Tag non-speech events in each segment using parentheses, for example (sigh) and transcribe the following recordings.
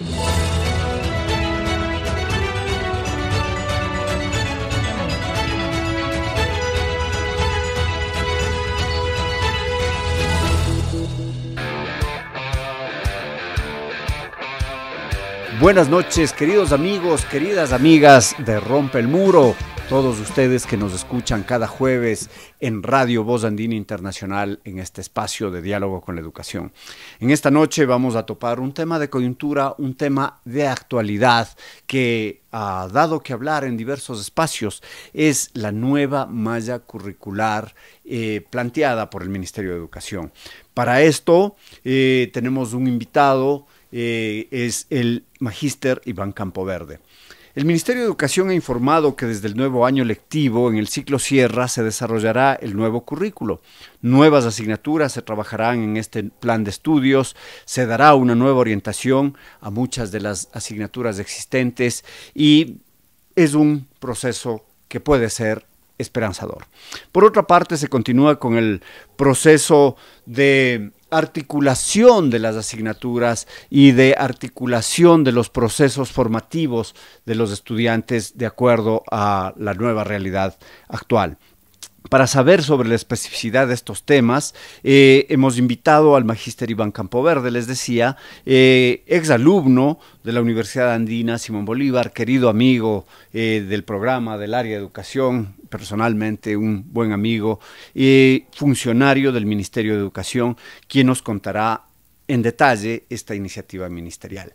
Yeah. Buenas noches, queridos amigos, queridas amigas de Rompe el Muro, todos ustedes que nos escuchan cada jueves en Radio Voz Andina Internacional en este espacio de diálogo con la educación. En esta noche vamos a topar un tema de coyuntura, un tema de actualidad que ha dado que hablar en diversos espacios. Es la nueva malla curricular eh, planteada por el Ministerio de Educación. Para esto eh, tenemos un invitado eh, es el magíster Iván Campoverde. El Ministerio de Educación ha informado que desde el nuevo año lectivo, en el ciclo Sierra, se desarrollará el nuevo currículo. Nuevas asignaturas se trabajarán en este plan de estudios, se dará una nueva orientación a muchas de las asignaturas existentes y es un proceso que puede ser esperanzador. Por otra parte, se continúa con el proceso de articulación de las asignaturas y de articulación de los procesos formativos de los estudiantes de acuerdo a la nueva realidad actual. Para saber sobre la especificidad de estos temas, eh, hemos invitado al magíster Iván Campoverde, les decía, eh, exalumno de la Universidad Andina Simón Bolívar, querido amigo eh, del programa del área de educación, personalmente un buen amigo, y funcionario del Ministerio de Educación, quien nos contará en detalle esta iniciativa ministerial.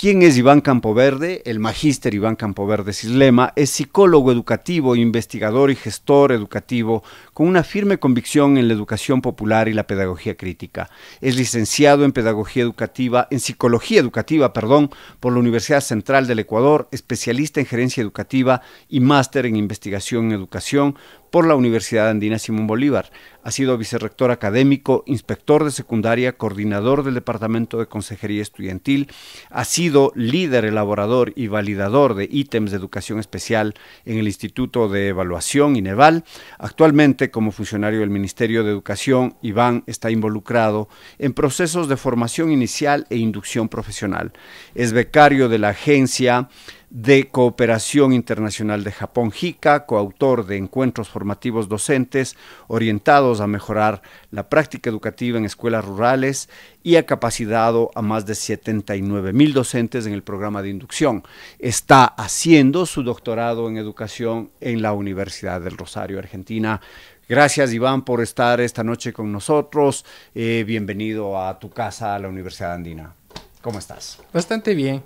¿Quién es Iván Campoverde? El magíster Iván Campoverde Cislema es psicólogo educativo, investigador y gestor educativo con una firme convicción en la educación popular y la pedagogía crítica. Es licenciado en pedagogía educativa, en psicología educativa, perdón, por la Universidad Central del Ecuador, especialista en gerencia educativa y máster en investigación en educación por la Universidad Andina Simón Bolívar. Ha sido vicerrector académico, inspector de secundaria, coordinador del Departamento de Consejería Estudiantil, ha sido líder elaborador y validador de ítems de educación especial en el Instituto de Evaluación INEVAL. Actualmente, como funcionario del Ministerio de Educación, Iván está involucrado en procesos de formación inicial e inducción profesional. Es becario de la agencia de Cooperación Internacional de Japón, JICA, coautor de encuentros formativos docentes orientados a mejorar la práctica educativa en escuelas rurales y ha capacitado a más de 79 mil docentes en el programa de inducción. Está haciendo su doctorado en educación en la Universidad del Rosario, Argentina. Gracias Iván por estar esta noche con nosotros. Eh, bienvenido a tu casa, a la Universidad Andina. ¿Cómo estás? Bastante bien.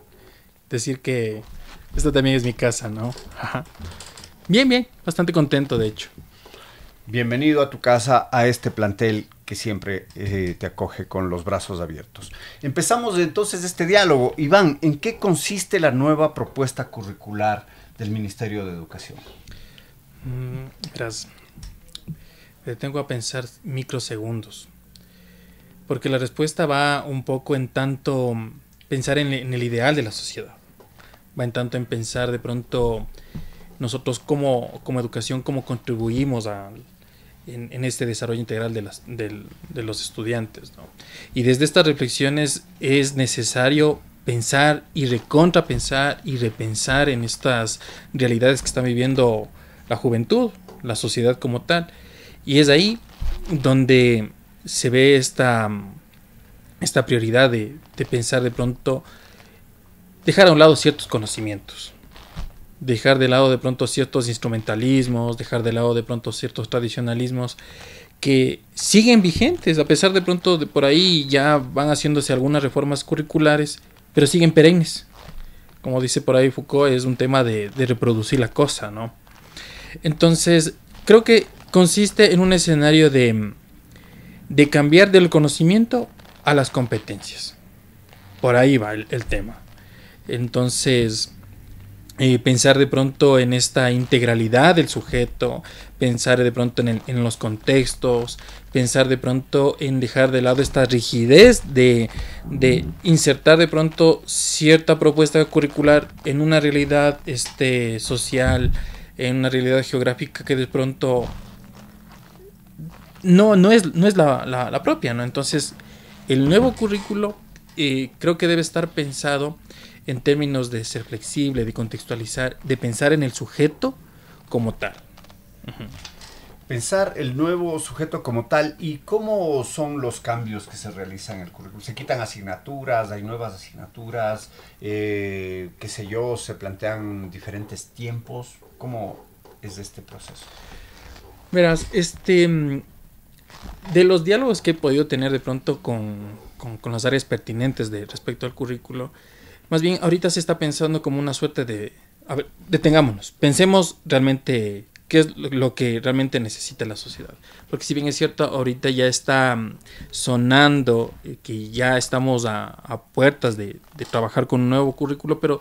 Decir que esta también es mi casa, ¿no? Bien, bien, bastante contento de hecho. Bienvenido a tu casa, a este plantel que siempre eh, te acoge con los brazos abiertos. Empezamos entonces este diálogo. Iván, ¿en qué consiste la nueva propuesta curricular del Ministerio de Educación? Mm, me tengo a pensar microsegundos. Porque la respuesta va un poco en tanto pensar en el ideal de la sociedad va en tanto en pensar de pronto nosotros como, como educación, cómo contribuimos a, en, este desarrollo integral de, las, de, los estudiantes. Y desde estas reflexiones es necesario pensar y recontrapensar y repensar en estas realidades que está viviendo la juventud, la sociedad como tal. Y es ahí donde se ve esta, esta prioridad de, de pensar de pronto dejar a un lado ciertos conocimientos, dejar de lado de pronto ciertos instrumentalismos, dejar de lado de pronto ciertos tradicionalismos que siguen vigentes, a pesar de pronto de por ahí ya van haciéndose algunas reformas curriculares, pero siguen perennes. Como dice por ahí Foucault, es un tema de, reproducir la cosa, ¿no? Entonces, creo que consiste en un escenario de, de cambiar del conocimiento a las competencias. Por ahí va el tema. Entonces, eh, pensar de pronto en esta integralidad del sujeto, pensar de pronto en, los contextos, pensar de pronto en dejar de lado esta rigidez de, insertar de pronto cierta propuesta curricular en una realidad este, social, en una realidad geográfica que de pronto no, no es, no es la, la propia, ¿no? Entonces, el nuevo currículo eh, creo que debe estar pensado en términos de ser flexible, de contextualizar, de pensar en el sujeto como tal. Pensar el nuevo sujeto como tal y cómo son los cambios que se realizan en el currículum. Se quitan asignaturas, hay nuevas asignaturas, eh, qué sé yo, se plantean diferentes tiempos. ¿Cómo es este proceso? Verás, este, mm, de los diálogos que he podido tener de pronto con, con las áreas pertinentes de respecto al currículo, más bien ahorita se está pensando como una suerte de, a ver, detengámonos, pensemos realmente qué es lo que realmente necesita la sociedad. Porque si bien es cierto, ahorita ya está mm, sonando que ya estamos a, puertas de, trabajar con un nuevo currículo, pero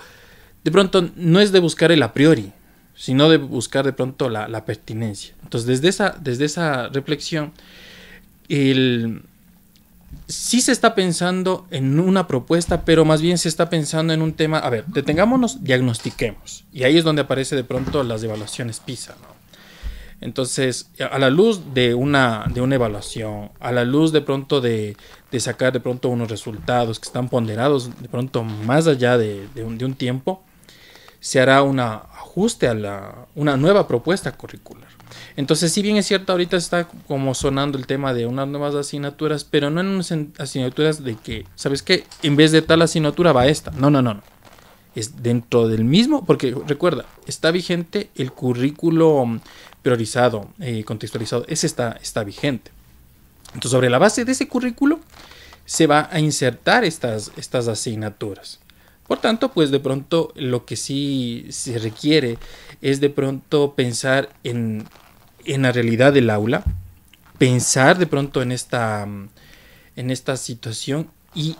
de pronto no es de buscar el a priori, sino de buscar de pronto la, la pertinencia. Entonces, desde esa, desde esa reflexión, el, sí se está pensando en una propuesta, pero más bien se está pensando en un tema, a ver, detengámonos, diagnostiquemos. Y ahí es donde aparece de pronto las evaluaciones PISA, ¿no? Entonces, a la luz de una, de una evaluación, a la luz de pronto de, sacar de pronto unos resultados que están ponderados de pronto más allá de, un, de un, tiempo, se hará un ajuste a la, una nueva propuesta curricular. Entonces, si bien es cierto, ahorita está como sonando el tema de unas nuevas asignaturas, pero no en unas asignaturas de que, ¿sabes qué? En vez de tal asignatura va esta. No, no, no. Es dentro del mismo, porque recuerda, está vigente el currículo priorizado, eh, contextualizado, ese está, está vigente. Entonces, sobre la base de ese currículo, se va a insertar estas, estas asignaturas. Por tanto, pues de pronto lo que sí se requiere es de pronto pensar en, en la realidad del aula, pensar de pronto en esta, en esta situación y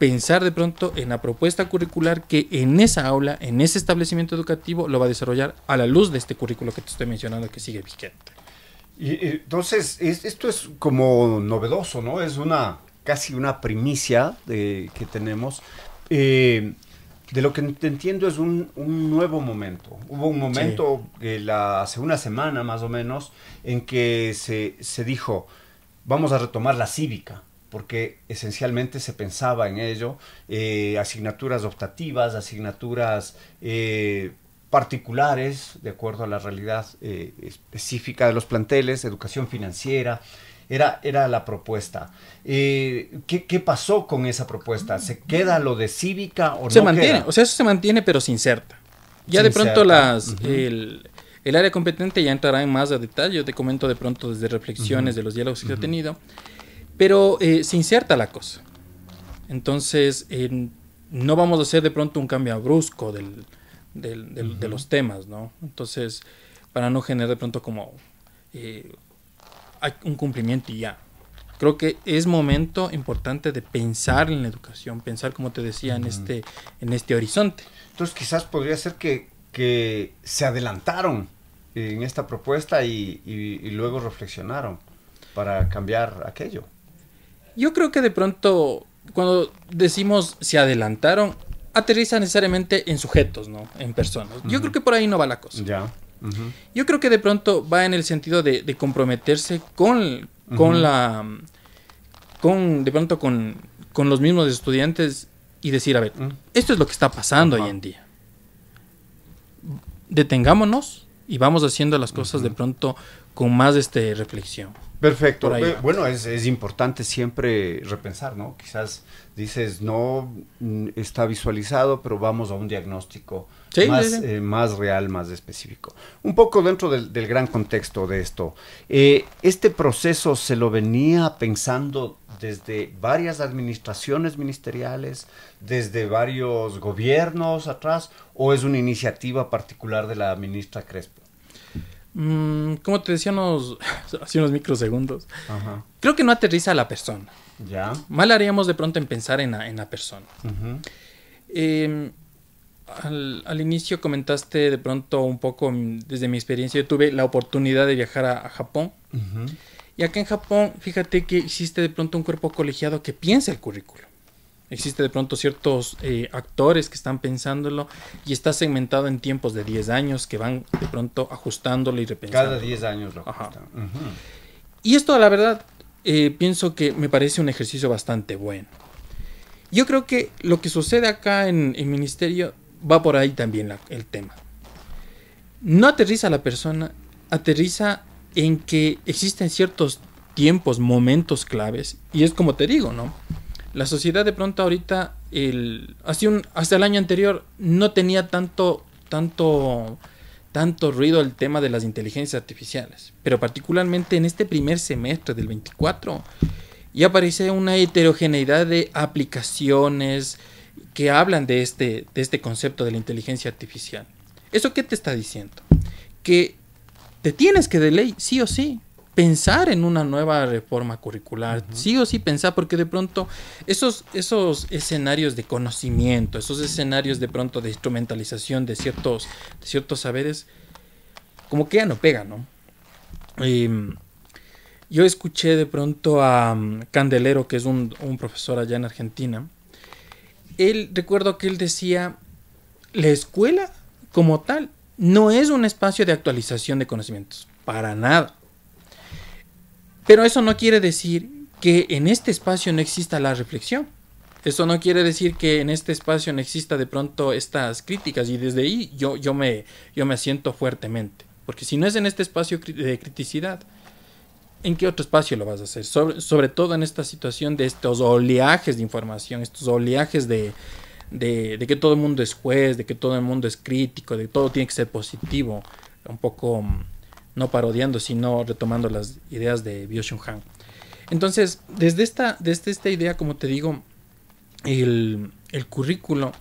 pensar de pronto en la propuesta curricular que en esa aula, en ese establecimiento educativo, lo va a desarrollar a la luz de este currículo que te estoy mencionando que sigue vigente. Y, entonces, esto es como novedoso, ¿no? Es una casi una primicia de, que tenemos. Eh, de lo que entiendo es un, nuevo momento. Hubo un momento, la, hace una semana más o menos, en que se, se dijo, vamos a retomar la cívica porque esencialmente se pensaba en ello, eh, asignaturas optativas, asignaturas eh, particulares, de acuerdo a la realidad eh, específica de los planteles, educación financiera, era, era la propuesta. ¿qué, pasó con esa propuesta? ¿Se queda lo de cívica o se no mantiene, o sea, eso se mantiene pero sin inserta. Ya de pronto las... el, área competente ya entrará en más detalle, yo te comento de pronto desde reflexiones de los diálogos que he tenido, pero eh, se inserta la cosa. Entonces, no vamos a hacer de pronto un cambio brusco del, de los temas, ¿no? Entonces, para no generar de pronto como eh, un cumplimiento y ya. Creo que es momento importante de pensar en la educación, pensar, como te decía, en, este, en este horizonte. Entonces, quizás podría ser que, que se adelantaron en esta propuesta y luego reflexionaron para cambiar aquello. Yo creo que de pronto, cuando decimos se adelantaron, aterriza necesariamente en sujetos, ¿no? En personas. Yo creo que por ahí no va la cosa. Ya. Yo creo que de pronto va en el sentido de, comprometerse con, con la. con. de pronto con, con los mismos estudiantes y decir, a ver, esto es lo que está pasando hoy en día. Detengámonos y vamos haciendo las cosas de pronto con más este reflexión. Perfecto. Bueno, es, es, importante siempre repensar, ¿no? Quizás dices, no mm, está visualizado, pero vamos a un diagnóstico más, eh, más, real, más específico. Un poco dentro del, gran contexto de esto. Eh, ¿Este proceso se lo venía pensando desde varias administraciones ministeriales, desde varios gobiernos atrás, o es una iniciativa particular de la ministra Crespo? Mm, como te decía (laughs) hace unos microsegundos, creo que no aterriza a la persona. Ya. Mal haríamos de pronto en pensar en la, en la persona. Al, inicio comentaste de pronto un poco mm, desde mi experiencia. Yo tuve la oportunidad de viajar a, Japón. Y acá en Japón, fíjate que existe de pronto un cuerpo colegiado que piensa el currículo. Existe de pronto ciertos eh, actores que están pensándolo y está segmentado en tiempos de 10 años que van de pronto ajustándolo y repensando. Cada 10 años lo Y esto, la verdad, eh, pienso que me parece un ejercicio bastante bueno. Yo creo que lo que sucede acá en el ministerio va por ahí también el tema. No aterriza la persona, aterriza en que existen ciertos tiempos, momentos claves, y es como te digo, ¿no? La sociedad de pronto ahorita, el, hasta, un, hasta el año anterior, no tenía tanto, tanto, tanto ruido el tema de las inteligencias artificiales, pero particularmente en este primer semestre del 24, ya aparece una heterogeneidad de aplicaciones que hablan de este, de este concepto de la inteligencia artificial. ¿Eso qué te está diciendo? Que te tienes que de ley, sí o sí, pensar en una nueva reforma curricular, sí o sí pensar, porque de pronto esos, esos escenarios de conocimiento, esos escenarios de pronto de instrumentalización de ciertos, de ciertos saberes, como que ya no pegan, ¿no? Em, yo escuché de pronto a um, Candelero, que es un, un profesor allá en Argentina, él recuerdo que él decía, la escuela como tal no es un espacio de actualización de conocimientos, para nada. Pero eso no quiere decir que en este espacio no exista la reflexión. Eso no quiere decir que en este espacio no exista de pronto estas críticas y desde ahí yo, yo, me, yo me asiento fuertemente. Porque si no es en este espacio de criticidad, ¿en qué otro espacio lo vas a hacer? Sobre, todo en esta situación de estos oleajes de información, estos oleajes de, de, que todo el mundo es juez, de que todo el mundo es crítico, de que todo tiene que ser positivo, un poco mm, no parodiando, sino retomando las ideas de Bio Han. Entonces, desde esta, desde esta idea, como te digo, el, el currículo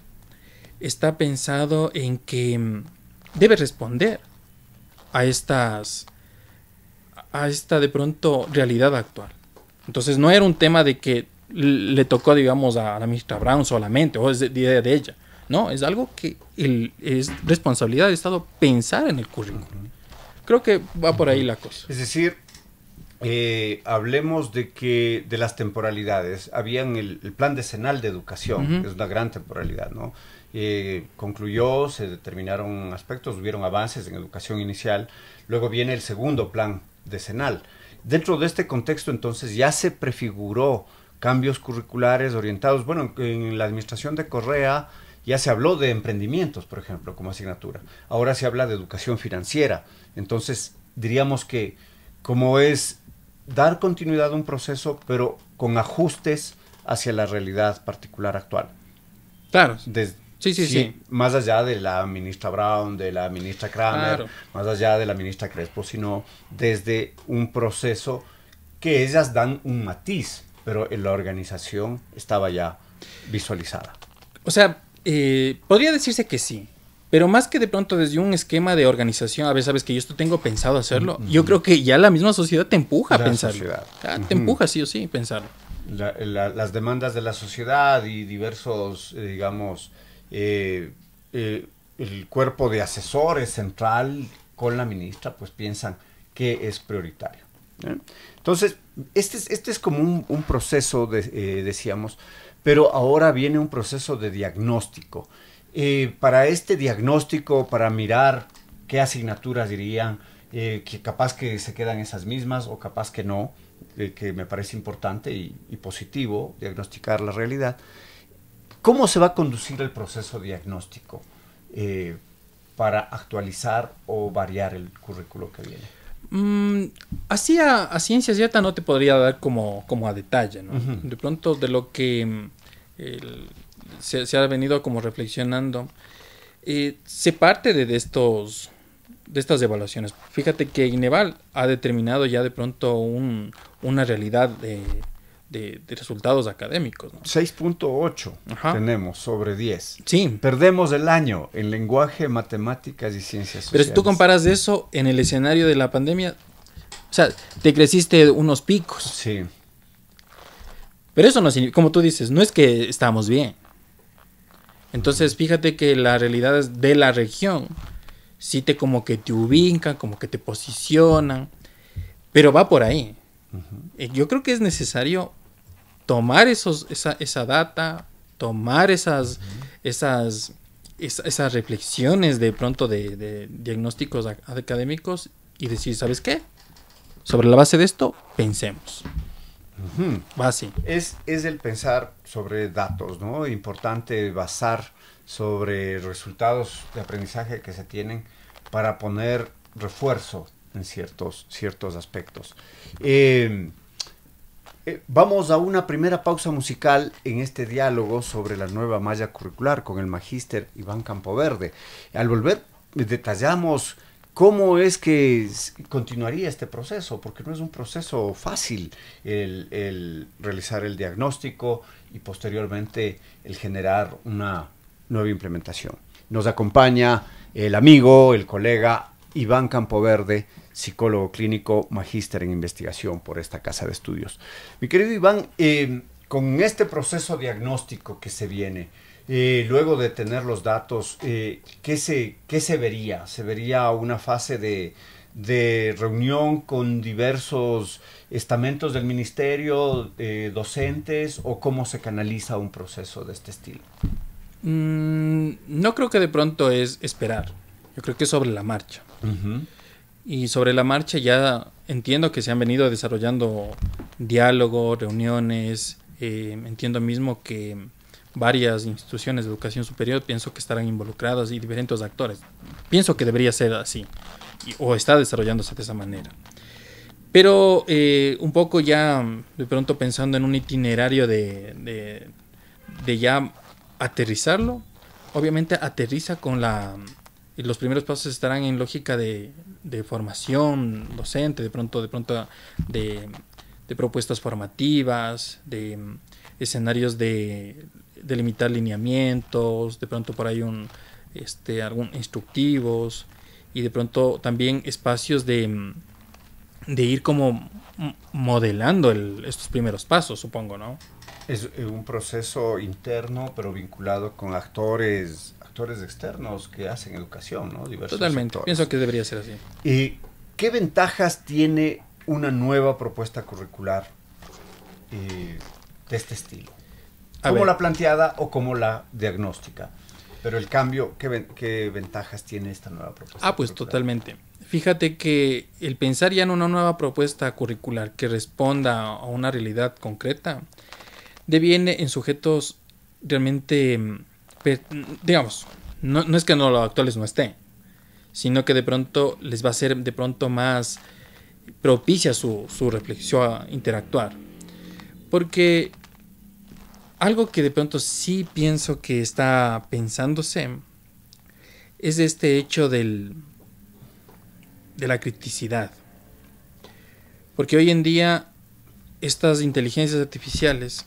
está pensado en que mm, debe responder a estas a esta de pronto realidad actual. Entonces no era un tema de que le tocó, digamos, a la ministra Brown solamente, o es de idea de ella. No, es algo que es responsabilidad del Estado pensar en el currículum. Creo que va por ahí la cosa. Es decir, eh, hablemos de que de las temporalidades. Habían el, plan decenal de educación, que es una gran temporalidad, ¿no? Eh, concluyó, se determinaron aspectos, hubieron avances en educación inicial. Luego viene el segundo plan decenal. Dentro de este contexto, entonces, ya se prefiguró cambios curriculares orientados, bueno, en la administración de Correa ya se habló de emprendimientos, por ejemplo, como asignatura. Ahora se habla de educación financiera. Entonces, diríamos que como es dar continuidad a un proceso, pero con ajustes hacia la realidad particular actual. Claro. Sí, sí, sí, Más allá de la ministra Brown, de la ministra Kramer, más allá de la ministra Crespo, sino desde un proceso que ellas dan un matiz pero en la organización estaba ya visualizada. O sea, eh, podría decirse que sí, pero más que de pronto desde un esquema de organización, a veces sabes que yo esto tengo pensado hacerlo, yo creo que ya la misma sociedad te empuja a pensarlo. Ah, te empuja sí o sí pensarlo. las demandas de la sociedad y diversos, eh, digamos, eh, el cuerpo de asesores central con la ministra, pues piensan que es prioritario. Entonces, este es, este es como un, proceso, eh, decíamos, pero ahora viene un proceso de diagnóstico. Eh, para este diagnóstico, para mirar qué asignaturas dirían, eh, que capaz que se quedan esas mismas o capaz que no, que me parece importante y, positivo diagnosticar la realidad. ¿Cómo se va a conducir el proceso diagnóstico para actualizar o variar el currículo que viene? Mm, así a, ciencia cierta no te podría dar como, como a detalle, ¿no? De pronto de lo que mm, se, ha venido como reflexionando, eh, se parte de, estos de estas evaluaciones. Fíjate que Ineval ha determinado ya de pronto un, una realidad de, de, resultados académicos. 6.8 tenemos sobre 10. Sí. Perdemos el año en lenguaje, matemáticas y ciencias sociales. Pero si tú comparas eso en el escenario de la pandemia, o sea, te creciste unos picos. Sí. Pero eso no significa, como tú dices, no es que estamos bien. Entonces, fíjate que las realidades de la región sí te como que te ubican, como que te posicionan, pero va por ahí. Eh, yo creo que es necesario tomar esos, esa, esa data, tomar esas, esas, esas reflexiones de pronto de, diagnósticos académicos y decir, ¿sabes qué? Sobre la base de esto, pensemos. Va así. Es, es el pensar sobre datos, ¿no? Importante basar sobre resultados de aprendizaje que se tienen para poner refuerzo en ciertos, ciertos aspectos. Eh, eh, vamos a una primera pausa musical en este diálogo sobre la nueva malla curricular con el magíster Iván Campoverde. Al volver, detallamos cómo es que continuaría este proceso, porque no es un proceso fácil el, el realizar el diagnóstico y posteriormente el generar una nueva implementación. Nos acompaña el amigo, el colega Iván Campoverde, psicólogo clínico, magíster en investigación por esta casa de estudios. Mi querido Iván, eh, con este proceso diagnóstico que se viene, eh, luego de tener los datos, eh, ¿qué, se, ¿qué se vería? ¿Se vería una fase de, de reunión con diversos estamentos del ministerio, docentes, o cómo se canaliza un proceso de este estilo? Mm, no creo que de pronto es esperar, yo creo que es sobre la marcha. Y sobre la marcha ya entiendo que se han venido desarrollando diálogos, reuniones, eh, entiendo mismo que varias instituciones de educación superior pienso que estarán involucradas y diferentes actores. Pienso que debería ser así, o está desarrollándose de esa manera. Pero eh, un poco ya de pronto pensando en un itinerario de, de, de ya aterrizarlo, obviamente aterriza con la y los primeros pasos estarán en lógica de, formación docente, de pronto, de pronto de, propuestas formativas, de escenarios de, limitar lineamientos, de pronto por ahí un este algún instructivos y de pronto también espacios de, de ir como modelando estos primeros pasos, supongo, ¿no? Es un proceso interno, pero vinculado con actores actores externos que hacen educación, ¿no? Totalmente, pienso que debería ser así. ¿Y qué ventajas tiene una nueva propuesta curricular eh, de este estilo? ¿Cómo la planteada o como la diagnóstica? Pero el cambio, ¿qué, ¿qué, ventajas tiene esta nueva propuesta? Ah, pues totalmente. Fíjate que el pensar ya en una nueva propuesta curricular que responda a una realidad concreta deviene en sujetos realmente digamos, no, es que no los actuales no estén, sino que de pronto les va a ser de pronto más propicia su, reflexión a interactuar. Porque algo que de pronto sí pienso que está pensándose es este hecho del, de la criticidad. Porque hoy en día estas inteligencias artificiales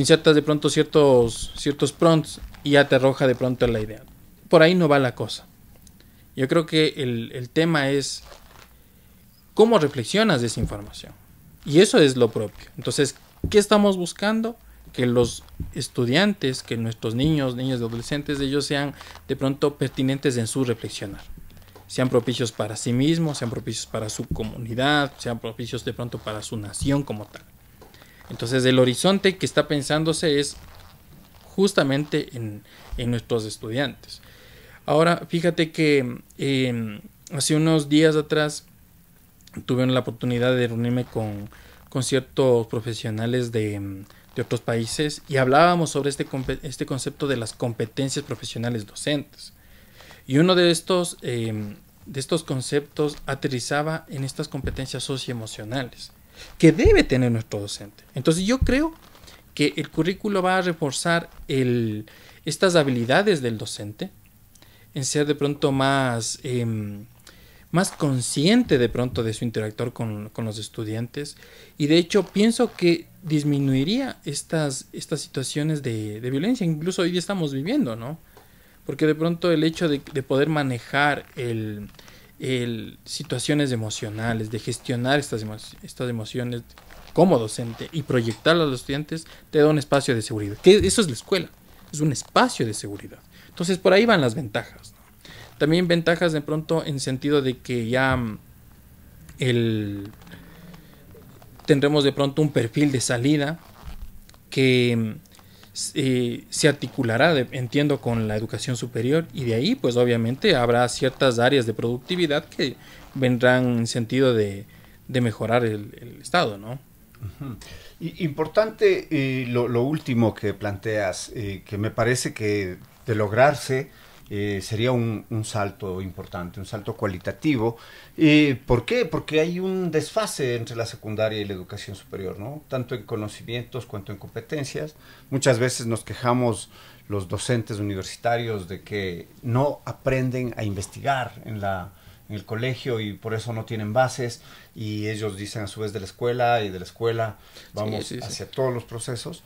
insertas de pronto ciertos, ciertos prompts y ya te arroja de pronto la idea. Por ahí no va la cosa. Yo creo que el, el tema es cómo reflexionas de esa información. Y eso es lo propio. Entonces, ¿qué estamos buscando? Que los estudiantes, que nuestros niños, niños y adolescentes, ellos sean de pronto pertinentes en su reflexionar. Sean propicios para sí mismos, sean propicios para su comunidad, sean propicios de pronto para su nación como tal. Entonces el horizonte que está pensándose es justamente en, nuestros estudiantes. Ahora, fíjate que em, hace unos días atrás tuve la oportunidad de reunirme con, ciertos profesionales de, otros países y hablábamos sobre este, este concepto de las competencias profesionales docentes. Y uno de estos, em, de estos conceptos aterrizaba en estas competencias socioemocionales que debe tener nuestro docente. Entonces yo creo que el currículo va a reforzar estas habilidades del docente en ser de pronto más, em, más consciente de pronto de su interactor con, los estudiantes y de hecho pienso que disminuiría estas, estas situaciones de, violencia, incluso hoy estamos viviendo, ¿no? Porque de pronto el hecho de poder manejar el, el, situaciones emocionales, de gestionar estas, estas emociones como docente y proyectarlas a los estudiantes, te da un espacio de seguridad. Que eso es la escuela, es un espacio de seguridad. Entonces por ahí van las ventajas. También ventajas de pronto en sentido de que ya mm, el, tendremos de pronto un perfil de salida que mm, eh, se articulará, entiendo, con la educación superior y de ahí, pues obviamente habrá ciertas áreas de productividad que vendrán en sentido de, mejorar el, Estado, ¿no? Importante eh, lo, último que planteas, eh, que me parece que de lograrse eh, sería un, salto importante, un salto cualitativo. ¿Por qué? Porque hay un desfase entre la secundaria y la educación superior, ¿no? Tanto en conocimientos cuanto en competencias. Muchas veces nos quejamos los docentes universitarios de que no aprenden a investigar en la en el colegio y por eso no tienen bases y ellos dicen a su vez de la escuela y de la escuela vamos hacia todos los procesos.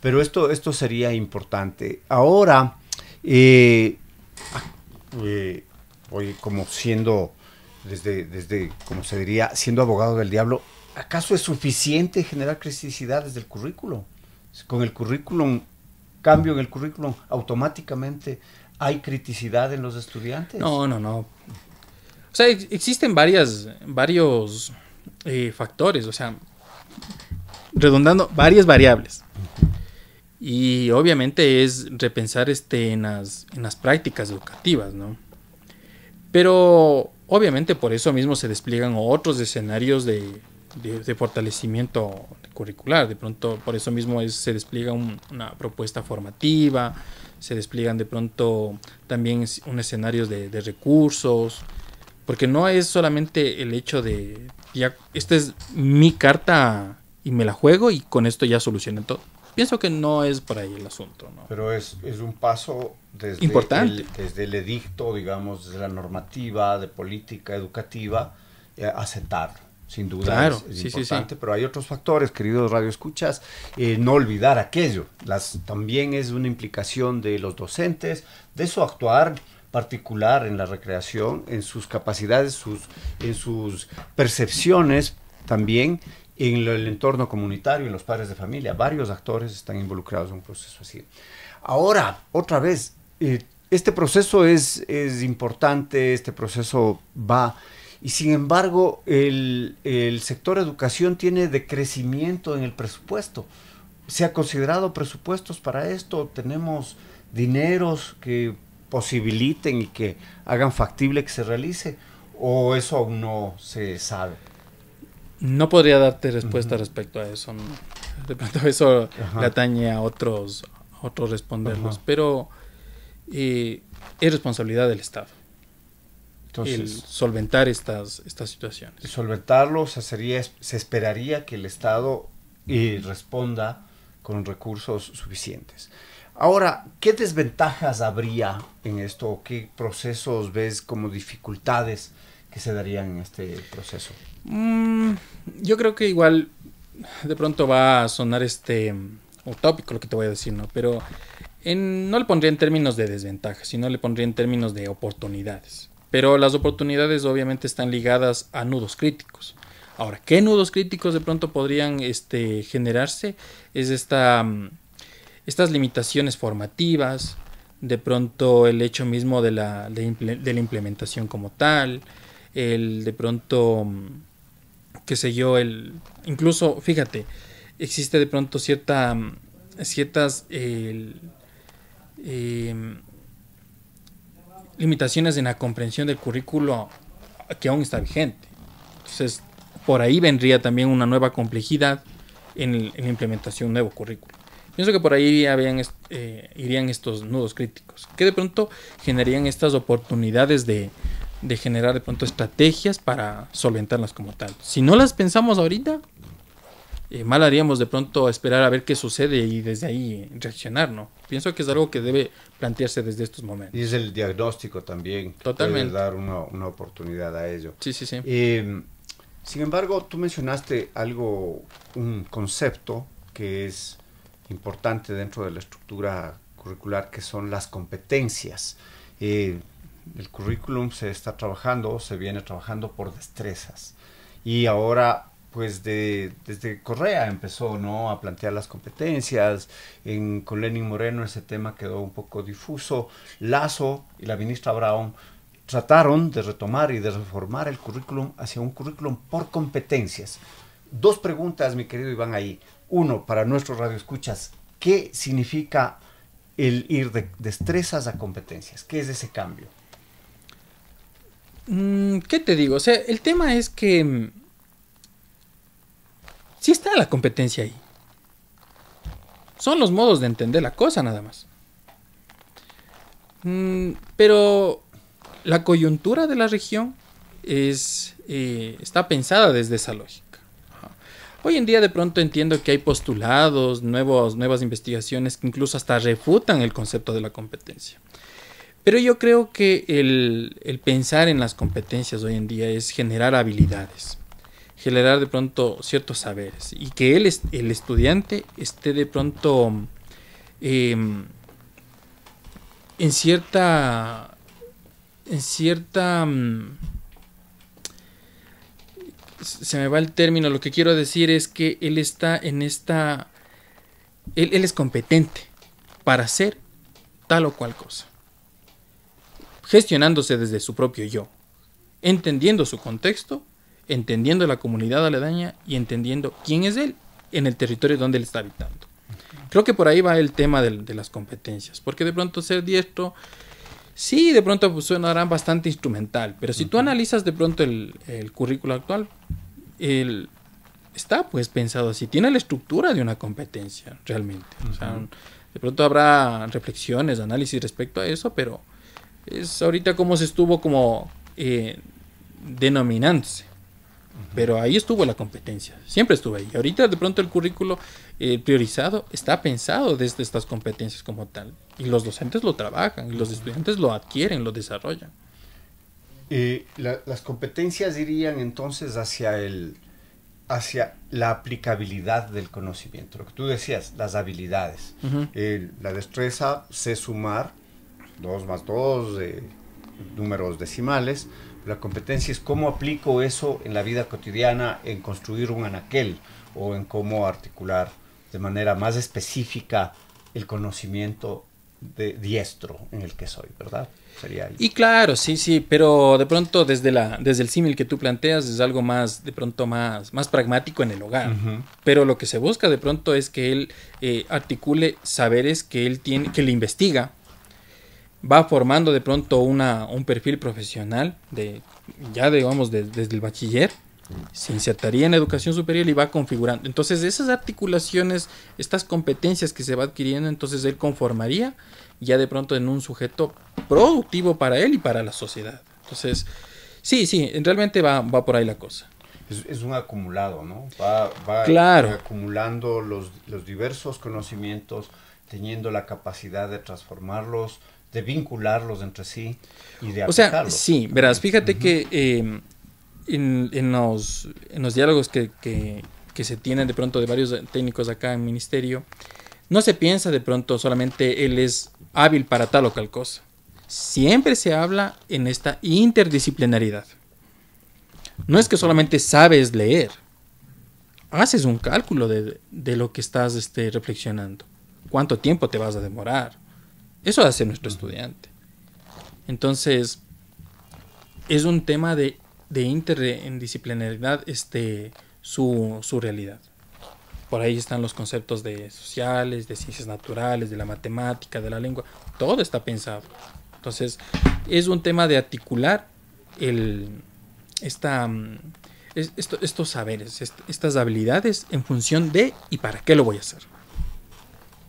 Pero esto, esto sería importante. Ahora, eh, eh, hoy como siendo, desde, desde, como se diría, siendo abogado del diablo, ¿acaso es suficiente generar criticidad desde el currículo? Con el currículum, cambio en el currículum, automáticamente hay criticidad en los estudiantes. No, no, no. O sea, existen varias, varios eh, factores, o sea, redundando, varias variables. Y obviamente es repensar este en las, en las prácticas educativas, ¿no? Pero obviamente por eso mismo se despliegan otros escenarios de, de, fortalecimiento curricular. De pronto, por eso mismo se despliega una propuesta formativa, se despliegan de pronto también un escenario de, de recursos, porque no es solamente el hecho de, ya, esta es mi carta y me la juego y con esto ya solucioné todo. Pienso que no es por ahí el asunto. ¿no? Pero es, es un paso desde, Importante. El, desde el edicto, digamos, desde la normativa de política educativa, eh, aceptarlo. Sin duda claro, es, importante, pero hay otros factores, queridos radioescuchas, eh, no olvidar aquello. Las, también es una implicación de los docentes, de su actuar particular en la recreación, en sus capacidades, sus, en sus percepciones también, en el entorno comunitario, en los padres de familia. Varios actores están involucrados en un proceso así. Ahora, otra vez, eh, este proceso es, es importante, este proceso va y sin embargo el, el, sector educación tiene decrecimiento en el presupuesto. ¿Se ha considerado presupuestos para esto? ¿Tenemos dineros que posibiliten y que hagan factible que se realice? ¿O eso aún no se sabe? No podría darte respuesta respecto a eso. De pronto eso le atañe a otros, otros responderlos. Pero eh, es responsabilidad del Estado. Entonces, el solventar estas, estas situaciones. Solventarlo, sería, se esperaría que el Estado eh, responda con recursos suficientes. Ahora, ¿qué desventajas habría en esto? ¿Qué procesos ves como dificultades que se darían en este proceso? Mm, yo creo que igual de pronto va a sonar este utópico lo que te voy a decir, ¿no? Pero no le pondría en términos de desventajas, sino le pondría en términos de oportunidades. Pero las oportunidades obviamente están ligadas a nudos críticos. Ahora, ¿qué nudos críticos de pronto podrían este, generarse? Es esta mm, estas limitaciones formativas, de pronto el hecho mismo de la, de, la implementación como tal, el de pronto, mm, qué sé yo, el, incluso, fíjate, existe de pronto cierta, mm, ciertas em, limitaciones en la comprensión del currículo que aún está vigente. Entonces, por ahí vendría también una nueva complejidad en, la implementación de un nuevo currículo. Pienso que por ahí eh, irían estos nudos críticos, que de pronto generarían estas oportunidades de, generar de pronto estrategias para solventarlas como tal. Si no las pensamos ahorita, eh, mal haríamos de pronto esperar a ver qué sucede y desde ahí reaccionar, ¿no? Pienso que es algo que debe plantearse desde estos momentos. Y es el diagnóstico también. Totalmente. dar una, una, oportunidad a ello. Sí, sí, sí. Eh, sin embargo, tú mencionaste algo, un concepto que es importante dentro de la estructura curricular que son las competencias. Eh, el currículum se está trabajando, se viene trabajando por destrezas y ahora pues de, desde Correa empezó ¿no? a plantear las competencias, en, con Lenin Moreno ese tema quedó un poco difuso, Lazo y la ministra Brown trataron de retomar y de reformar el currículum hacia un currículum por competencias. Dos preguntas, mi querido Iván, ahí uno, para nuestros radioescuchas, ¿qué significa el ir de destrezas a competencias? ¿Qué es ese cambio? Mm, ¿Qué te digo? O sea, el tema es que mm, sí está la competencia ahí. Son los modos de entender la cosa nada más. Mm, pero la coyuntura de la región es, eh, está pensada desde esa lógica. Hoy en día de pronto entiendo que hay postulados, nuevos, nuevas investigaciones que incluso hasta refutan el concepto de la competencia. Pero yo creo que el, pensar en las competencias hoy en día es generar habilidades, generar de pronto ciertos saberes y que él, el estudiante esté de pronto em, en cierta en cierta mm, se me va el término, lo que quiero decir es que él está en esta, él, es competente para hacer tal o cual cosa, gestionándose desde su propio yo, entendiendo su contexto, entendiendo la comunidad aledaña y entendiendo quién es él en el territorio donde él está habitando. Creo que por ahí va el tema de, las competencias, porque de pronto ser diestro, sí, de pronto pues, suena bastante instrumental, pero si tú analizas de pronto el, el currículo actual, el, está pues pensado así, tiene la estructura de una competencia realmente. de pronto habrá reflexiones, análisis respecto a eso, pero es ahorita como se estuvo como eh, denominándose. Pero ahí estuvo la competencia, siempre estuvo ahí. Ahorita de pronto el currículo eh, priorizado está pensado desde estas competencias como tal. Y los docentes lo trabajan, y los estudiantes lo adquieren, lo desarrollan. Eh, las competencias irían entonces hacia el hacia la aplicabilidad del conocimiento. Lo que tú decías, las habilidades. la destreza, sé sumar, 2 más 2, números decimales. La competencia es cómo aplico eso en la vida cotidiana, en construir un anaquel o en cómo articular de manera más específica el conocimiento de diestro en el que soy, ¿verdad? Sería Y claro, sí, sí, pero de pronto desde la desde el símil que tú planteas es algo más de pronto más más pragmático en el hogar. Pero lo que se busca de pronto es que él eh, articule saberes que él tiene que le investiga. Va formando de pronto una, un perfil profesional de ya digamos desde el bachiller se insertaría en educación superior y va configurando. Entonces, esas articulaciones, estas competencias que se va adquiriendo, entonces él conformaría ya de pronto en un sujeto productivo para él y para la sociedad. Entonces, sí, sí, realmente va, va por ahí la cosa. Es, un acumulado, ¿no? Va, va acumulando los, los diversos conocimientos, teniendo la capacidad de transformarlos, de vincularlos entre sí y de aplicarlos. O sea, sí, verás, fíjate que eh, en, en, los, en los diálogos que, que, que, se tienen de pronto de varios técnicos acá en el ministerio, no se piensa de pronto solamente él es hábil para tal o tal cosa. Siempre se habla en esta interdisciplinaridad. No es que solamente sabes leer, haces un cálculo de, de lo que estás este, reflexionando. ¿Cuánto tiempo te vas a demorar? Eso hace nuestro estudiante. Entonces, es un tema de de interdisciplinaridad este, su, su realidad. Por ahí están los conceptos de sociales, de ciencias naturales, de la matemática, de la lengua. Todo está pensado. Entonces, es un tema de articular el, esta, estos saberes, estas habilidades en función de y para qué lo voy a hacer.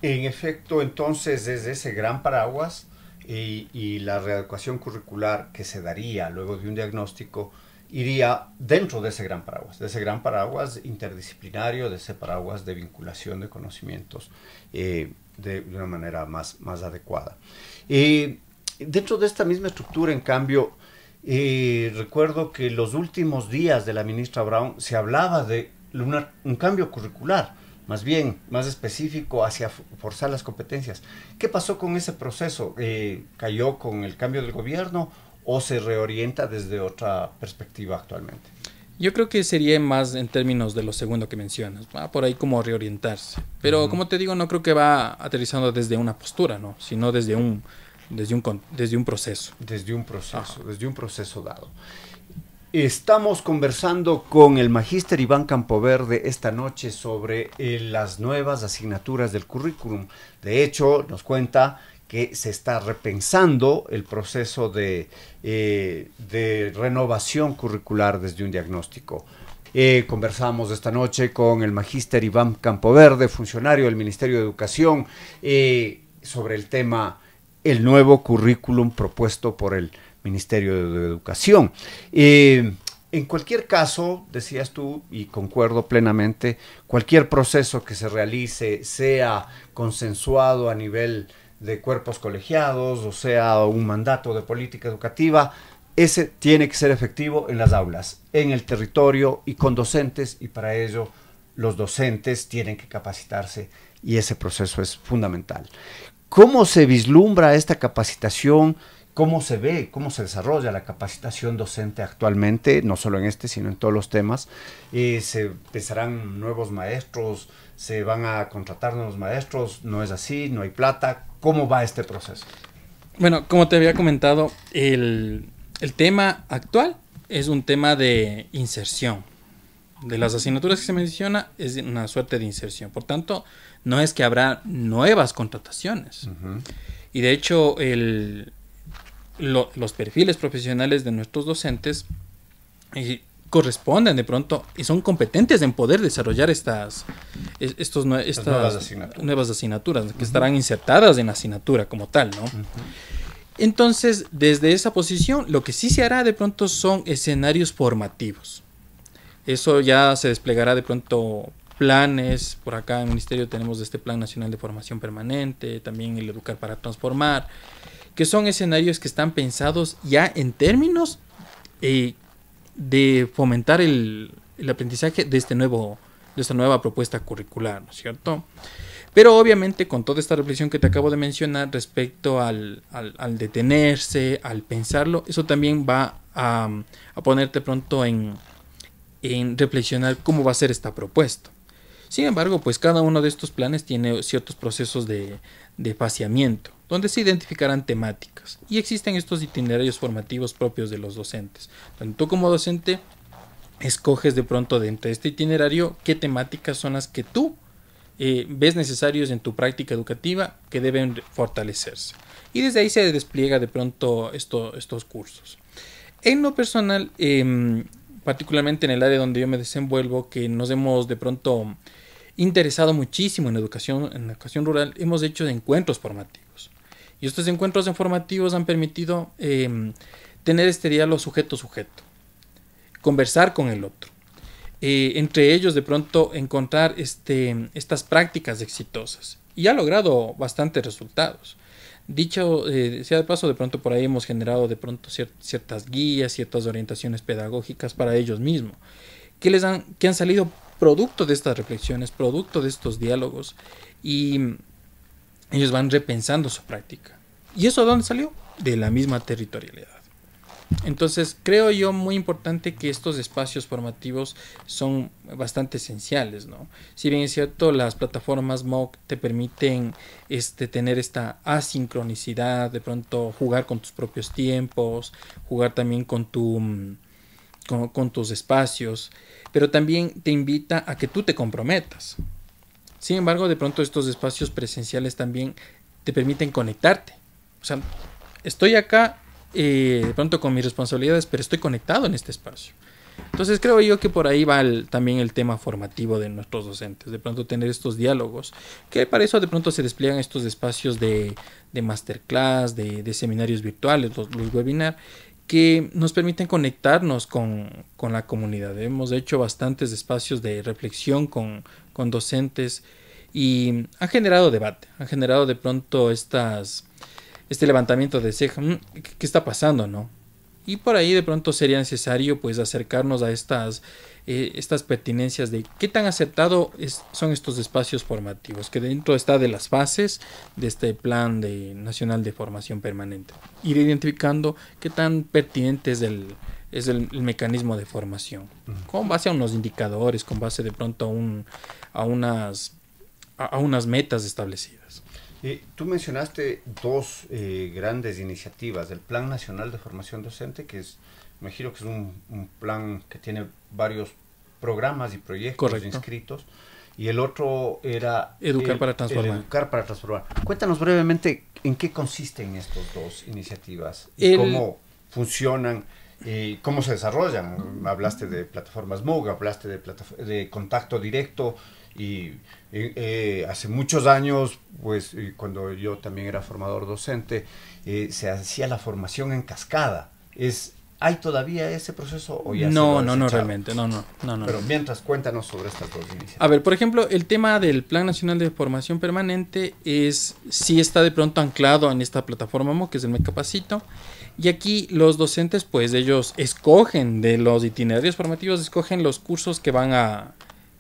En efecto, entonces, desde ese gran paraguas y, la reeducación curricular que se daría luego de un diagnóstico, iría dentro de ese gran paraguas, de ese gran paraguas interdisciplinario, de ese paraguas de vinculación de conocimientos eh, de, una manera más, más adecuada. Dentro de esta misma estructura, en cambio, eh, recuerdo que los últimos días de la ministra Brown se hablaba de un cambio curricular, más bien más específico hacia forzar las competencias. ¿Qué pasó con ese proceso? ¿Cayó con el cambio del gobierno o se reorienta desde otra perspectiva actualmente? Yo creo que sería más en términos de lo segundo que mencionas, va por ahí como reorientarse. Pero como te digo, no creo que va aterrizando desde una postura, ¿no? Sino desde un, desde un, desde un proceso. Desde un proceso, desde un proceso dado. Estamos conversando con el magíster Iván Campoverde esta noche sobre eh, las nuevas asignaturas del currículum. De hecho, nos cuenta que se está repensando el proceso de, eh, renovación curricular desde un diagnóstico. Eh, conversamos esta noche con el magíster Iván Campoverde, funcionario del Ministerio de Educación, sobre el tema el nuevo currículum propuesto por el Ministerio de Educación. Eh, en cualquier caso, decías tú, y concuerdo plenamente, cualquier proceso que se realice, sea consensuado a nivel de cuerpos colegiados, o sea un mandato de política educativa, ese tiene que ser efectivo en las aulas, en el territorio y con docentes, y para ello los docentes tienen que capacitarse y ese proceso es fundamental. ¿Cómo se vislumbra esta capacitación? ¿Cómo se ve, cómo se desarrolla la capacitación docente actualmente, no solo en este, sino en todos los temas? Eh, ¿Se pensarán nuevos maestros? ¿Se van a contratar nuevos maestros? ¿No es así? ¿No hay plata? ¿Cómo va este proceso? Bueno, como te había comentado, el, el tema actual es un tema de inserción. De las asignaturas que se menciona es una suerte de inserción. Por tanto, no es que habrá nuevas contrataciones. Y de hecho, el, los perfiles profesionales de nuestros docentes eh, corresponden de pronto y son competentes en poder desarrollar estas, estos, estas nuevas asignaturas, que estarán insertadas en la asignatura como tal, ¿no? Entonces, desde esa posición, lo que sí se hará de pronto son escenarios formativos. Eso ya se desplegará de pronto planes, por acá en el Ministerio tenemos este Plan Nacional de Formación Permanente, también el Educar para Transformar, que son escenarios que están pensados ya en términos eh, de fomentar el, aprendizaje de, este nuevo, de esta nueva propuesta curricular, ¿no es cierto? Pero obviamente con toda esta reflexión que te acabo de mencionar respecto al, detenerse, al pensarlo, eso también va a, a ponerte pronto en, en reflexionar cómo va a ser esta propuesta. Sin embargo, pues cada uno de estos planes tiene ciertos procesos de, de donde se identificarán temáticas. Y existen estos itinerarios formativos propios de los docentes. Donde tú como docente escoges de pronto dentro de este itinerario qué temáticas son las que tú eh, ves necesarios en tu práctica educativa que deben fortalecerse. Y desde ahí se despliega de pronto estos cursos. En lo personal, em, particularmente en el área donde yo me desenvuelvo, que nos hemos de pronto interesado muchísimo en educación, en educación rural, hemos hecho encuentros formativos. Y estos encuentros informativos han permitido em, tener este diálogo sujeto-sujeto, conversar con el otro. Eh, entre ellos, de pronto, encontrar este, estas prácticas exitosas. Y ha logrado bastantes resultados. Dicho eh, sea de paso, de pronto por ahí hemos generado de pronto ciertas guías, ciertas orientaciones pedagógicas para ellos mismos, que les han, que han salido producto de estas reflexiones, producto de estos diálogos, y ellos van repensando su práctica. ¿Y eso de dónde salió? De la misma territorialidad. Entonces, creo yo muy importante que estos espacios formativos son bastante esenciales, ¿no? Si bien es cierto, las plataformas MOOC te permiten este, tener esta asincronicidad, de pronto jugar con tus propios tiempos, jugar también con, tu, mm, con tus espacios, pero también te invita a que tú te comprometas. Sin embargo, de pronto estos espacios presenciales también te permiten conectarte. O sea, estoy acá eh, de pronto con mis responsabilidades, pero estoy conectado en este espacio. Entonces creo yo que por ahí va también el tema formativo de nuestros docentes, de pronto tener estos diálogos, que para eso de pronto se despliegan estos espacios de, de masterclass, de, seminarios virtuales, los, los webinars, que nos permiten conectarnos con, con, la comunidad. Hemos hecho bastantes espacios de reflexión con, con docentes y han generado debate, han generado de pronto estas este levantamiento de ceja, mm, ¿qué está pasando, no? Y por ahí de pronto sería necesario pues acercarnos a estas, eh, estas pertinencias de qué tan aceptado son estos espacios formativos, que dentro está de las fases de este plan de, nacional de formación permanente. Ir identificando qué tan pertinente es el, es el, mecanismo de formación, con base a unos indicadores, con base de pronto a, un, a, unas, a unas metas establecidas. Eh, tú mencionaste dos eh, grandes iniciativas, el Plan Nacional de Formación Docente, que es, me imagino que es un, plan que tiene varios programas y proyectos inscritos, y el otro era Educar para Transformar. Educar para Transformar. Cuéntanos brevemente en qué consisten estas dos iniciativas y cómo funcionan ¿Y cómo se desarrollan? Hablaste de plataformas MOOC, hablaste de, de contacto directo y eh, eh, hace muchos años, pues cuando yo también era formador docente, eh, se hacía la formación en cascada. ¿Hay todavía ese proceso o ya No, no, no, realmente, no, no, no, no. Pero mientras, cuéntanos sobre estas dos iniciativas. A ver, por ejemplo, el tema del Plan Nacional de Formación Permanente es, sí está de pronto anclado en esta plataforma MO, que es el Me Capacito, y aquí los docentes, pues ellos escogen de los itinerarios formativos, escogen los cursos que van a,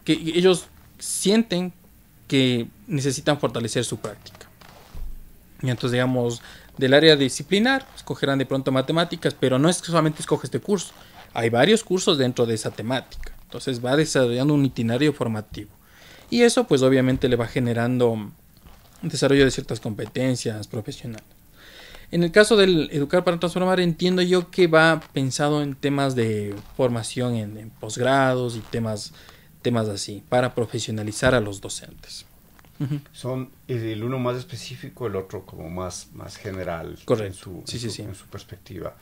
que ellos sienten que necesitan fortalecer su práctica. Y entonces, digamos, del área disciplinar, escogerán de pronto matemáticas, pero no es que solamente escoge este curso, hay varios cursos dentro de esa temática. Entonces va desarrollando un itinerario formativo. Y eso pues obviamente le va generando desarrollo de ciertas competencias profesionales. En el caso del Educar para Transformar, entiendo yo que va pensado en temas de formación en, posgrados y temas, temas así, para profesionalizar a los docentes. Son el uno más específico, el otro como más, más general En, su, en, su, perspectiva.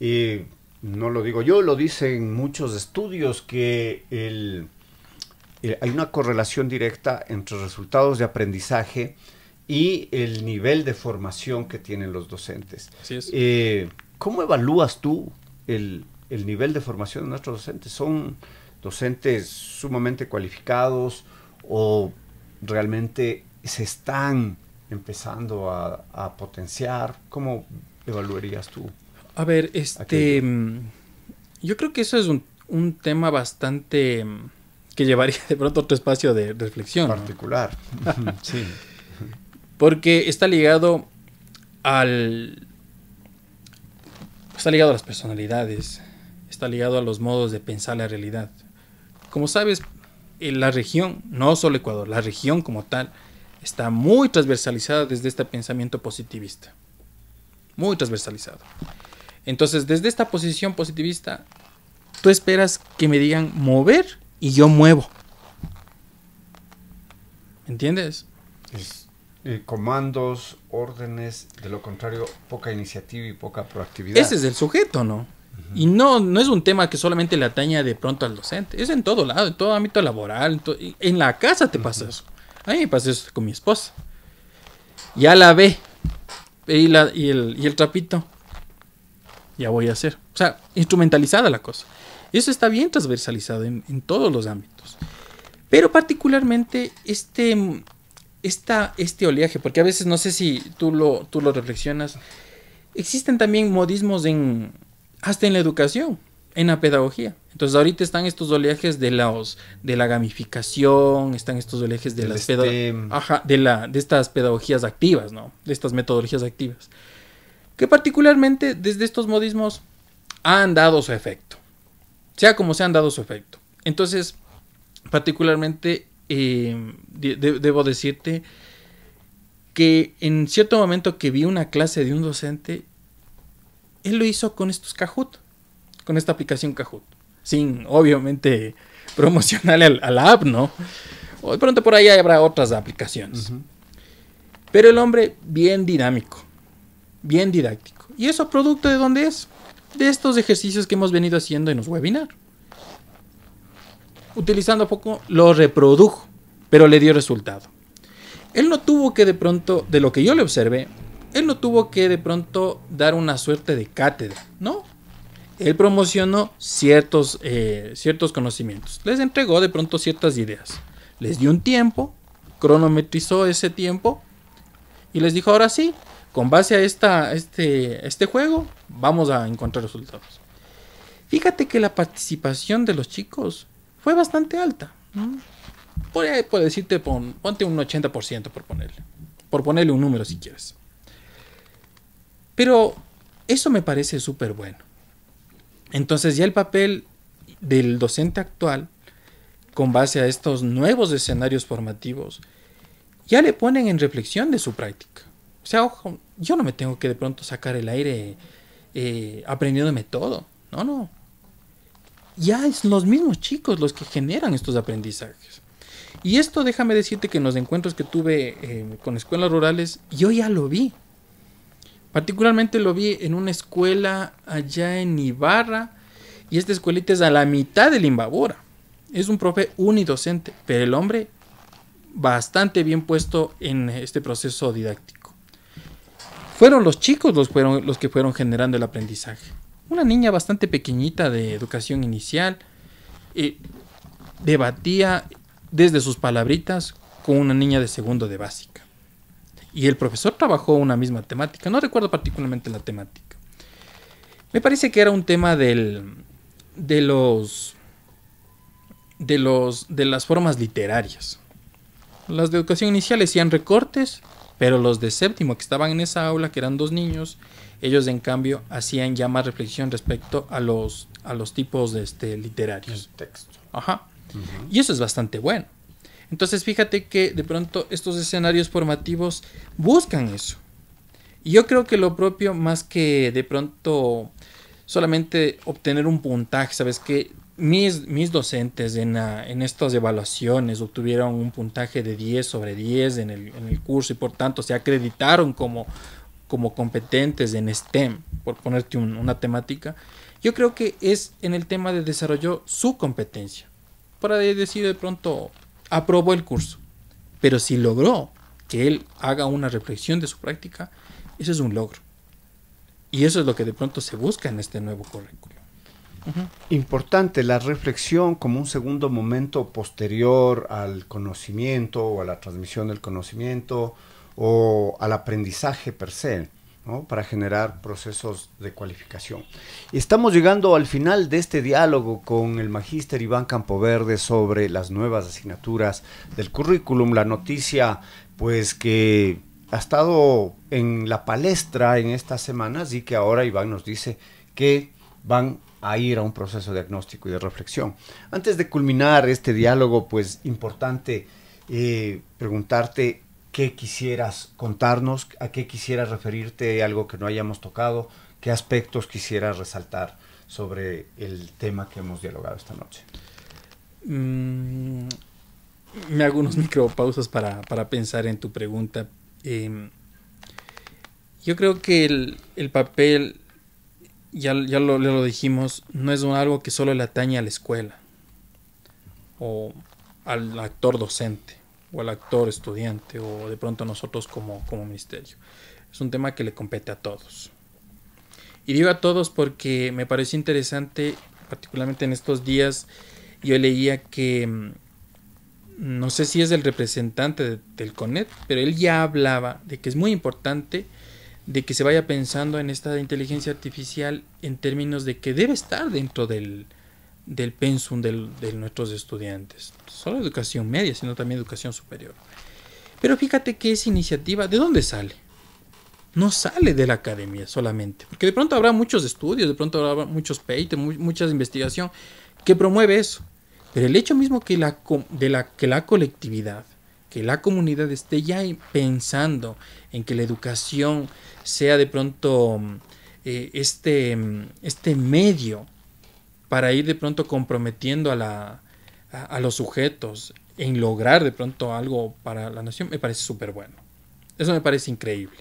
Y no lo digo yo, lo dicen muchos estudios que el, hay una correlación directa entre resultados de aprendizaje y el nivel de formación que tienen los docentes. Eh, ¿Cómo evalúas tú el, el nivel de formación de nuestros docentes? ¿Son docentes sumamente cualificados o realmente se están empezando a, potenciar? ¿Cómo evaluarías tú? A ver, este, mm, yo creo que eso es un, tema bastante mm, que llevaría de pronto otro espacio de reflexión. Particular. (laughs) (laughs) sí. Porque está ligado al. Está ligado a las personalidades. Está ligado a los modos de pensar la realidad. Como sabes, la región, no solo Ecuador, la región como tal, está muy transversalizada desde este pensamiento positivista. Muy transversalizado. Entonces, desde esta posición positivista, tú esperas que me digan mover y yo muevo. ¿Entiendes? Eh, comandos, órdenes, de lo contrario, poca iniciativa y poca proactividad. Ese es el sujeto, ¿no? Y no, no es un tema que solamente le ataña de pronto al docente, es en todo lado, en todo ámbito laboral, en, la casa te pasa eso. A mí me pasa eso con mi esposa. Ya la ve, y, la, y, el, y el trapito, ya voy a hacer. O sea, instrumentalizada la cosa. Eso está bien transversalizado en, en todos los ámbitos. Pero particularmente este, esta, este oleaje, porque a veces no sé si tú lo, tú lo reflexionas, existen también modismos en, hasta en la educación, en la pedagogía. Entonces ahorita están estos oleajes de los de la gamificación, están estos oleajes de las Ajá, de la de estas pedagogías activas, ¿no? De estas metodologías activas. Que particularmente desde estos modismos han dado su efecto. Sea como se han dado su efecto. Entonces, particularmente eh, debo decirte que en cierto momento que vi una clase de un docente, él lo hizo con estos Kahoot, con esta aplicación Kahoot, sin obviamente (laughs) promocionarle a la app, ¿no? O de pronto por ahí habrá otras aplicaciones. Pero el hombre bien dinámico, bien didáctico. ¿Y eso producto de dónde es? De estos ejercicios que hemos venido haciendo en los webinars. Utilizando poco, lo reprodujo, pero le dio resultado. Él no tuvo que de pronto, de lo que yo le observé, él no tuvo que de pronto dar una suerte de cátedra, ¿no? Él promocionó ciertos, eh, ciertos conocimientos, les entregó de pronto ciertas ideas, les dio un tiempo, cronometrizó ese tiempo y les dijo, ahora sí, con base a esta, este, este juego, vamos a encontrar resultados. Fíjate que la participación de los chicos fue bastante alta. ¿no? Puede, decirte, ponte un 80% por ponerle. Por ponerle un número si quieres. Pero eso me parece súper bueno. Entonces ya el papel del docente actual, con base a estos nuevos escenarios formativos, ya le ponen en reflexión de su práctica. O sea, ojo, yo no me tengo que de pronto sacar el aire eh, aprendiéndome todo. No, no. Ya es los mismos chicos los que generan estos aprendizajes. Y esto déjame decirte que en los encuentros que tuve eh, con escuelas rurales, yo ya lo vi. Particularmente lo vi en una escuela allá en Ibarra y esta escuelita es a la mitad de Limbabura. Es un profe unidocente, pero el hombre bastante bien puesto en este proceso didáctico. Fueron los chicos los que fueron generando el aprendizaje. Una niña bastante pequeñita de educación inicial eh, debatía desde sus palabritas con una niña de segundo de básica. Y el profesor trabajó una misma temática, no recuerdo particularmente la temática. Me parece que era un tema del, de los de los de las formas literarias. Las de educación inicial hacían recortes, pero los de séptimo que estaban en esa aula, que eran dos niños, ellos en cambio hacían ya más reflexión respecto a los a los tipos de este literarios. texto. Ajá. Y eso es bastante bueno. Entonces fíjate que de pronto estos escenarios formativos buscan eso. Y yo creo que lo propio, más que de pronto solamente obtener un puntaje, sabes que mis, mis docentes en, en, estas evaluaciones obtuvieron un puntaje de 10 sobre 10 en el, en el curso y por tanto se acreditaron como, como competentes en STEM, por ponerte una temática, yo creo que es en el tema de desarrollo su competencia. Para decir de pronto, aprobó el curso, pero si logró que él haga una reflexión de su práctica, eso es un logro. Y eso es lo que de pronto se busca en este nuevo currículo. Importante la reflexión como un segundo momento posterior al conocimiento o a la transmisión del conocimiento o al aprendizaje per se para generar procesos de cualificación. Estamos llegando al final de este diálogo con el magíster Iván Campoverde sobre las nuevas asignaturas del currículum, la noticia pues que ha estado en la palestra en estas semanas y que ahora Iván nos dice que van a ir a un proceso diagnóstico y de reflexión. Antes de culminar este diálogo, pues importante eh, preguntarte qué quisieras contarnos, a qué quisieras referirte, algo que no hayamos tocado, qué aspectos quisieras resaltar sobre el tema que hemos dialogado esta noche. Mm, me hago unos (laughs) micropausas para, para pensar en tu pregunta. Em, yo creo que el, papel, ya, ya lo, lo, dijimos, no es algo que solo le atañe a la escuela o al actor docente o al actor estudiante o de pronto nosotros como, como ministerio. Es un tema que le compete a todos. Y digo a todos porque me pareció interesante, particularmente en estos días, yo leía que, mm, no sé si es el representante del CONET, pero él ya hablaba de que es muy importante de que se vaya pensando en esta inteligencia artificial en términos de que debe estar dentro del, del pensum del, de nuestros estudiantes. Solo educación media, sino también educación superior. Pero fíjate que esa iniciativa, ¿de dónde sale? No sale de la academia solamente, porque de pronto habrá muchos estudios, de pronto habrá muchos papers, mucha investigación que promueve eso. Pero el hecho mismo que la, de la, que la colectividad, que la comunidad esté ya pensando en que la educación sea de pronto eh, este, este medio para ir de pronto comprometiendo a, la, a, los sujetos en lograr de pronto algo para la nación, me parece súper bueno. Eso me parece increíble.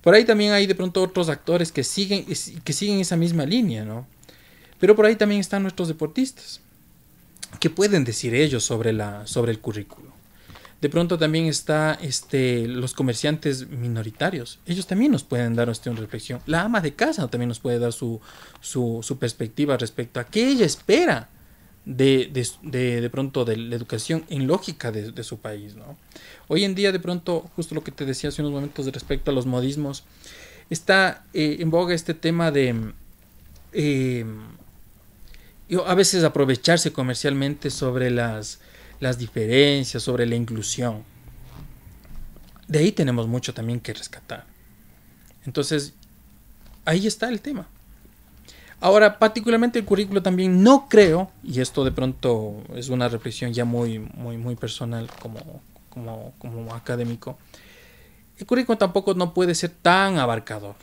Por ahí también hay de pronto otros actores que siguen, que siguen esa misma línea, ¿no? Pero por ahí también están nuestros deportistas. ¿Qué pueden decir ellos sobre, la, sobre el currículo? De pronto también está este, los comerciantes minoritarios. Ellos también nos pueden dar este, una reflexión. La ama de casa también nos puede dar su, su, perspectiva respecto a qué ella espera de, de, de, pronto de la educación en lógica de, su país. ¿no? Hoy en día, de pronto, justo lo que te decía hace unos momentos respecto a los modismos, está eh, en boga este tema de eh, a veces aprovecharse comercialmente sobre las las diferencias, sobre la inclusión. De ahí tenemos mucho también que rescatar. Entonces, ahí está el tema. Ahora, particularmente el currículo también no creo, y esto de pronto es una reflexión ya muy, muy, muy personal como, como, como académico, el currículo tampoco no puede ser tan abarcador.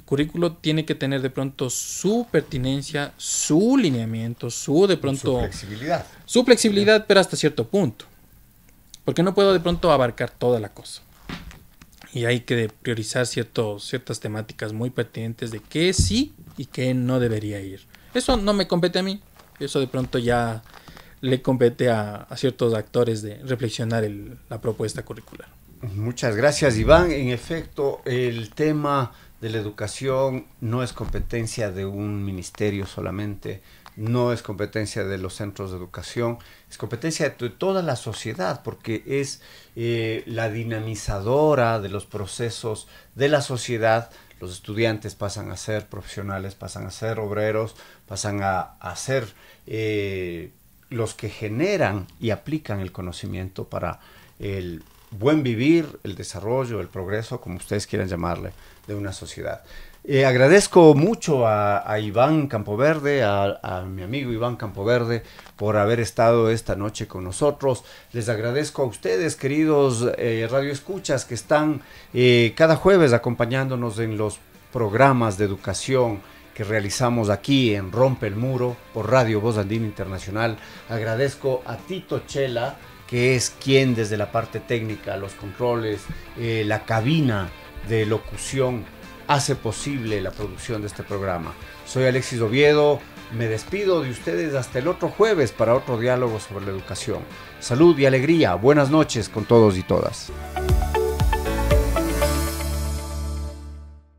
El currículo tiene que tener de pronto su pertinencia, su lineamiento, su de pronto... Su flexibilidad. Su flexibilidad, pero hasta cierto punto. Porque no puedo de pronto abarcar toda la cosa. y hay que priorizar ciertos, ciertas temáticas muy pertinentes de qué sí y qué no debería ir. Eso no me compete a mí, eso de pronto ya le compete a, ciertos actores de reflexionar la propuesta curricular. Muchas gracias Iván. En efecto, el tema de la educación no es competencia de un ministerio solamente, no es competencia de los centros de educación, es competencia de toda la sociedad, porque es eh, la dinamizadora de los procesos de la sociedad. Los estudiantes pasan a ser profesionales, pasan a ser obreros, pasan a, ser eh, los que generan y aplican el conocimiento para el buen vivir, el desarrollo, el progreso, como ustedes quieran llamarle, de una sociedad. Eh, agradezco mucho a, Iván Campoverde, a, mi amigo Iván Campoverde, por haber estado esta noche con nosotros. Les agradezco a ustedes, queridos eh, radioescuchas, que están eh, cada jueves acompañándonos en los programas de educación que realizamos aquí en Rompe el Muro por Radio Voz Andina Internacional. Agradezco a Tito Chela, que es quien desde la parte técnica, los controles, la cabina de locución, hace posible la producción de este programa. Soy Alexis Oviedo, me despido de ustedes hasta el otro jueves para otro diálogo sobre la educación. Salud y alegría, buenas noches con todos y todas.